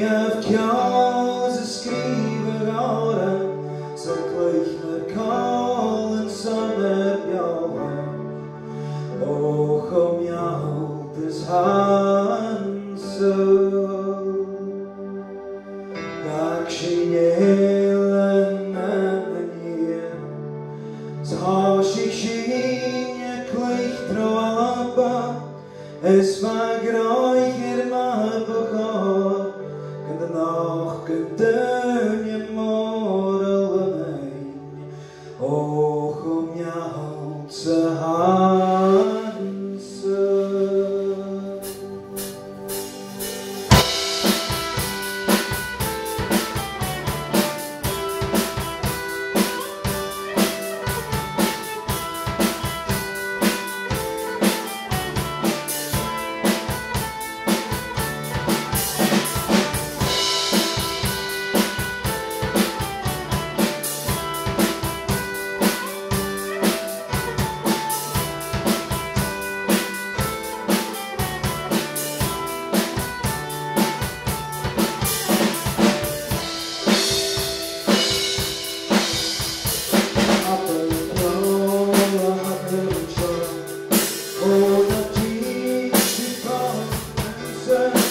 Śnija wciąż skriver åren Som kliknar kalen som är björn Och om hjältes hanser Tak się nie lämnar Ta się sinie klichtro alba Es war gräucher gedön Good.